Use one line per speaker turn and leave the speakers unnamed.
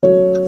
嗯。